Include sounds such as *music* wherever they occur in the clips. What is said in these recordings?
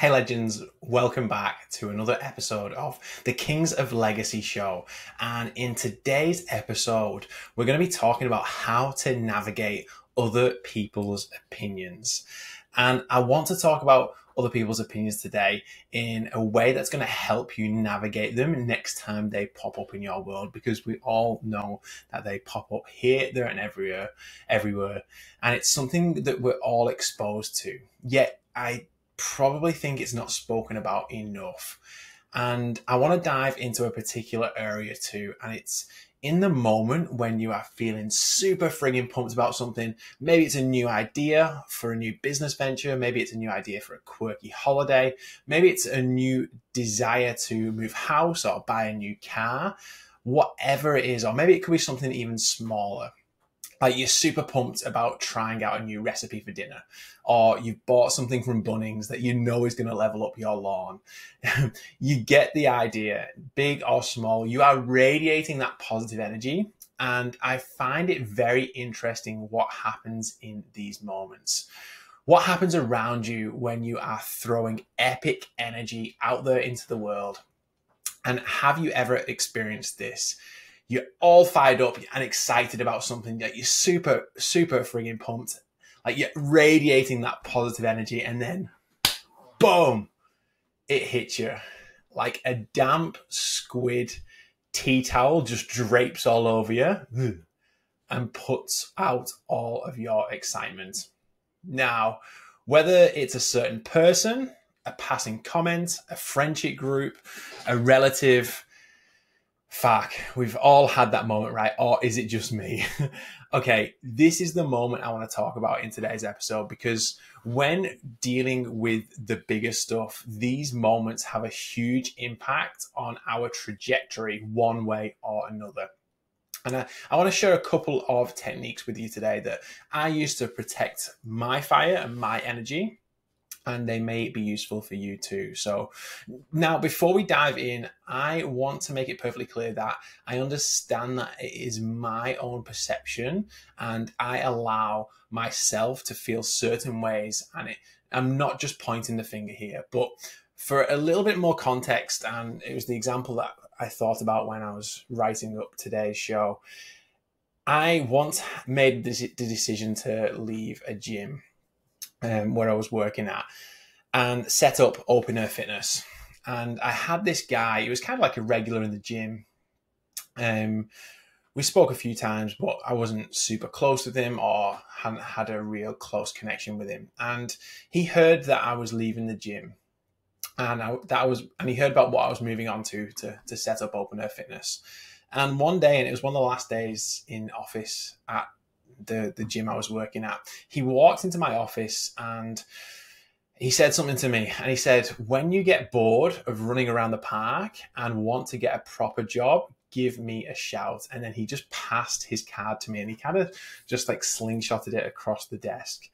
Hey legends, welcome back to another episode of the Kings of Legacy show. And in today's episode, we're going to be talking about how to navigate other people's opinions. And I want to talk about other people's opinions today in a way that's going to help you navigate them next time they pop up in your world because we all know that they pop up here, there, and everywhere, everywhere. And it's something that we're all exposed to. Yet I probably think it's not spoken about enough. And I want to dive into a particular area too. And it's in the moment when you are feeling super frigging pumped about something. Maybe it's a new idea for a new business venture. Maybe it's a new idea for a quirky holiday. Maybe it's a new desire to move house or buy a new car. Whatever it is, or maybe it could be something even smaller like you're super pumped about trying out a new recipe for dinner, or you've bought something from Bunnings that you know is going to level up your lawn. *laughs* you get the idea, big or small, you are radiating that positive energy. And I find it very interesting what happens in these moments. What happens around you when you are throwing epic energy out there into the world? And have you ever experienced this? You're all fired up and excited about something that you're super, super frigging pumped. Like you're radiating that positive energy and then boom, it hits you like a damp squid tea towel just drapes all over you *sniffs* and puts out all of your excitement. Now, whether it's a certain person, a passing comment, a friendship group, a relative, fuck, we've all had that moment, right? Or is it just me? *laughs* okay, this is the moment I want to talk about in today's episode because when dealing with the bigger stuff, these moments have a huge impact on our trajectory one way or another. And I, I, want to share a couple of techniques with you today that I use to protect my fire and my energy and they may be useful for you too. So, now before we dive in, I want to make it perfectly clear that I understand that it is my own perception and I allow myself to feel certain ways. And it, I'm not just pointing the finger here, but for a little bit more context, and it was the example that I thought about when I was writing up today's show. I once made the decision to leave a gym um, where I was working at and set up Open Air Fitness. And I had this guy, he was kind of like a regular in the gym. Um, we spoke a few times, but I wasn't super close with him or hadn't had a real close connection with him. And he heard that I was leaving the gym. And I, that was, and he heard about what I was moving on to, to to set up Open Air Fitness. And one day, and it was one of the last days in office at the the gym I was working at. He walked into my office and he said something to me and he said when you get bored of running around the park and want to get a proper job give me a shout. And then he just passed his card to me and he kind of just like slingshotted it across the desk.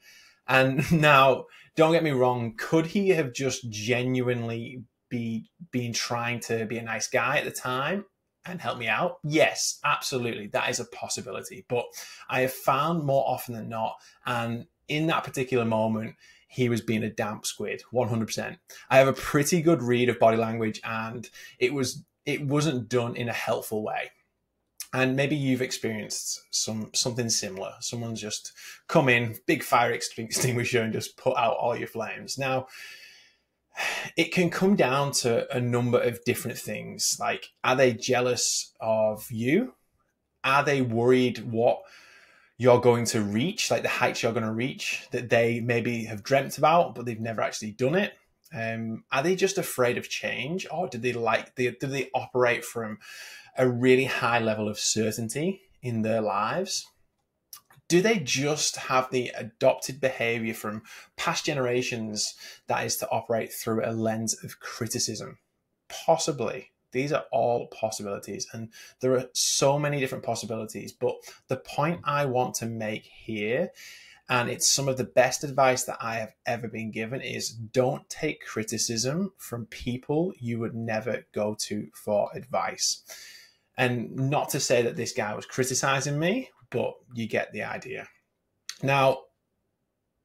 And *laughs* now don't get me wrong could he have just genuinely be been trying to be a nice guy at the time and help me out? Yes, absolutely. That is a possibility. But I have found more often than not, and in that particular moment, he was being a damp squid, 100%. I have a pretty good read of body language and it was it wasn't done in a helpful way. And maybe you've experienced some something similar. Someone's just come in, big fire *laughs* extinguisher and just put out all your flames. Now, it can come down to a number of different things. Like, are they jealous of you? Are they worried what you're going to reach, like the heights you're going to reach that they maybe have dreamt about, but they've never actually done it? Um, are they just afraid of change, or do they like do they operate from a really high level of certainty in their lives? Do they just have the adopted behavior from past generations that is to operate through a lens of criticism? Possibly. These are all possibilities, and there are so many different possibilities. But the point I want to make here, and it's some of the best advice that I have ever been given, is don't take criticism from people you would never go to for advice. And not to say that this guy was criticizing me but you get the idea. Now,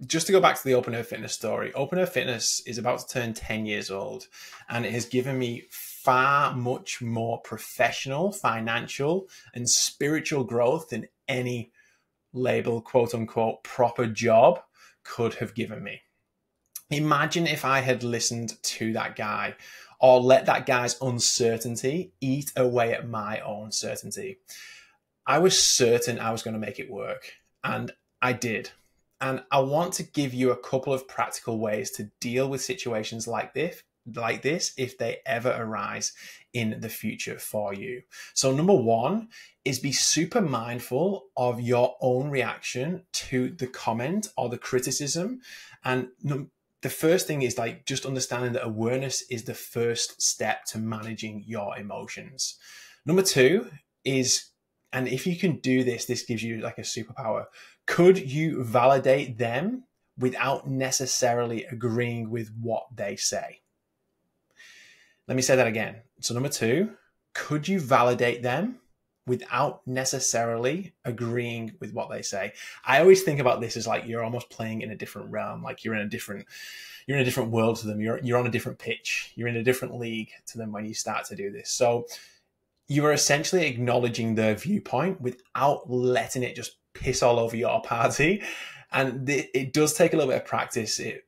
just to go back to the Open Air Fitness story, Open Air Fitness is about to turn 10 years old and it has given me far much more professional, financial, and spiritual growth than any label, quote unquote, proper job could have given me. Imagine if I had listened to that guy or let that guy's uncertainty eat away at my own certainty. I was certain I was going to make it work, and I did. And I want to give you a couple of practical ways to deal with situations like this, like this if they ever arise in the future for you. So number 1 is be super mindful of your own reaction to the comment or the criticism and the first thing is like just understanding that awareness is the first step to managing your emotions. Number 2 is and if you can do this this gives you like a superpower could you validate them without necessarily agreeing with what they say? Let me say that again. So, number two, could you validate them without necessarily agreeing with what they say? I always think about this as like you're almost playing in a different realm, like you're in a different you're in a different world to them. You're you're on a different pitch. You're in a different league to them when you start to do this. So you are essentially acknowledging their viewpoint without letting it just piss all over your party. And th- it does take a little bit of practice it,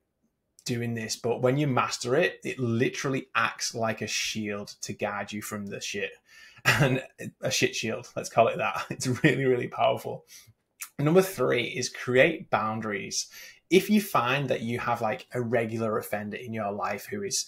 doing this, but when you master it, it literally acts like a shield to guard you from the shit. *laughs* And a shit shield, let's call it that. *laughs* It's really, really powerful. Number three is create boundaries. If you find that you have like a regular offender in your life who is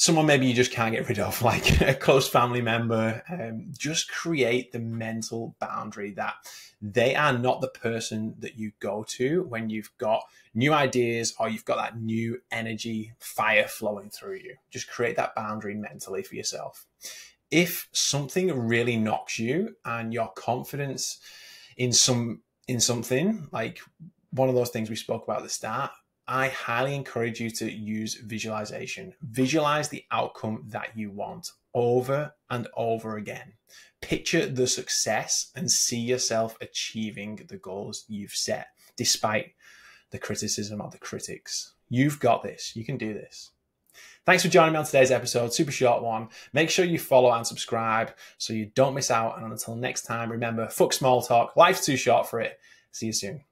someone maybe you just can't get rid of, *laughs* like a close family member, um, just create the mental boundary that they are not the person that you go to when you've got new ideas or you've got that new energy fire flowing through you. Just create that boundary mentally for yourself. If something really knocks you and your confidence in some in something like one of those things we spoke about at the start I highly encourage you to use visualization. Visualize the outcome that you want over and over again. Picture the success and see yourself achieving the goals you've set, despite the criticism of the critics. You've got this. You can do this. Thanks for joining me on today's episode, super short one. Make sure you follow and subscribe so you don't miss out. And until next time, remember, fuck small talk. Life's too short for it. See you soon.